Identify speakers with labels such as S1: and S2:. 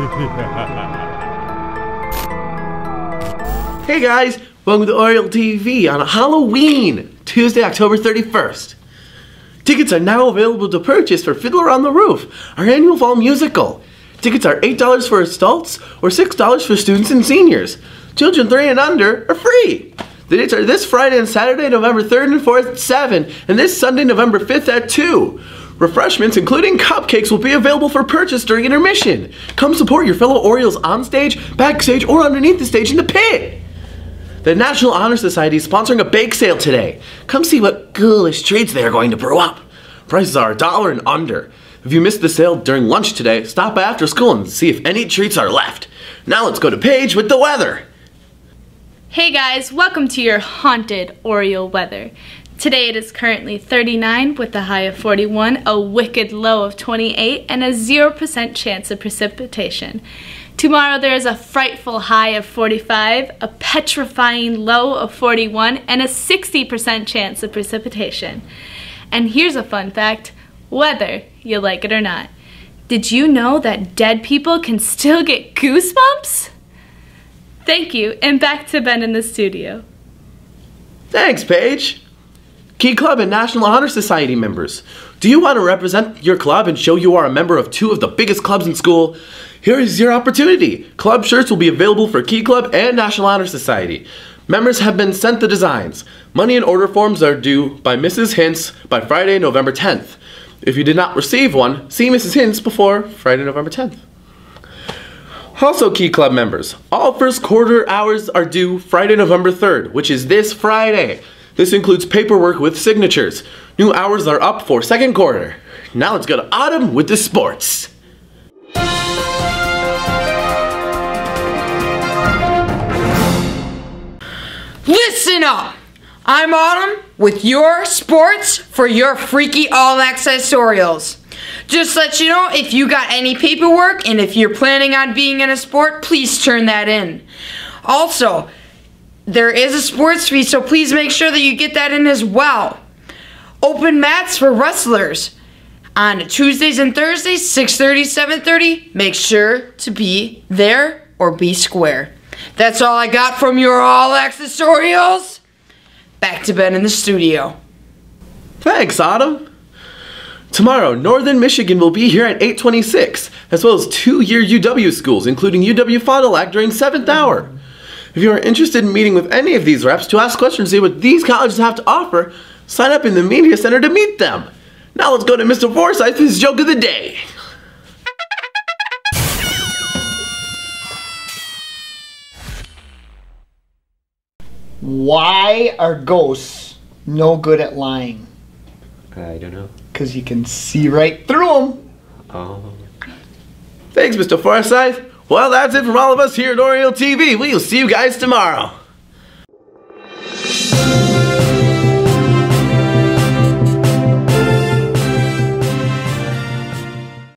S1: hey guys, welcome to Oriole TV on Halloween, Tuesday, October 31st. Tickets are now available to purchase for Fiddler on the Roof, our annual fall musical. Tickets are $8 for adults or $6 for students and seniors. Children 3 and under are free. The dates are this Friday and Saturday, November 3rd and 4th at 7, and this Sunday, November 5th at 2. Refreshments, including cupcakes, will be available for purchase during intermission. Come support your fellow Orioles on stage, backstage, or underneath the stage in the pit. The National Honor Society is sponsoring a bake sale today. Come see what ghoulish treats they are going to brew up. Prices are a dollar and under. If you missed the sale during lunch today, stop by after school and see if any treats are left. Now let's go to Paige with the weather.
S2: Hey guys, welcome to your haunted Oriole weather. Today it is currently 39 with a high of 41, a wicked low of 28, and a 0% chance of precipitation. Tomorrow there is a frightful high of 45, a petrifying low of 41, and a 60% chance of precipitation. And here's a fun fact, whether you like it or not. Did you know that dead people can still get goosebumps? Thank you, and back to Ben in the studio.
S1: Thanks, Paige. Key Club and National Honor Society members. Do you want to represent your club and show you are a member of two of the biggest clubs in school? Here is your opportunity. Club shirts will be available for Key Club and National Honor Society. Members have been sent the designs. Money and order forms are due by Mrs. Hintz by Friday, November 10th. If you did not receive one, see Mrs. Hintz before Friday, November 10th. Also, Key Club members, all first quarter hours are due Friday, November 3rd, which is this Friday. This includes paperwork with signatures. New hours are up for second quarter. Now let's go to Autumn with the sports.
S3: Listen up! I'm Autumn with your sports for your freaky all access Orioles. Just let you know if you got any paperwork and if you're planning on being in a sport, please turn that in. Also, there is a sports fee, so please make sure that you get that in as well. Open mats for wrestlers on Tuesdays and Thursdays, 6:30, 7:30. Make sure to be there or be square. That's all I got from your all access Orioles. Back to Ben in the studio.
S1: Thanks, Autumn. Tomorrow, Northern Michigan will be here at 826, as well as two-year UW schools, including UW Fond du Lac during 7th hour. If you are interested in meeting with any of these reps to ask questions and see what these colleges have to offer, sign up in the Media Center to meet them. Now let's go to Mr. Forsyth for his joke of the day.
S4: Why are ghosts no good at lying?
S5: I don't know.
S4: Because you can see right through them.
S5: Oh.
S1: Thanks, Mr. Forsyth. Well, that's it from all of us here at Oriole TV. We'll see you guys tomorrow.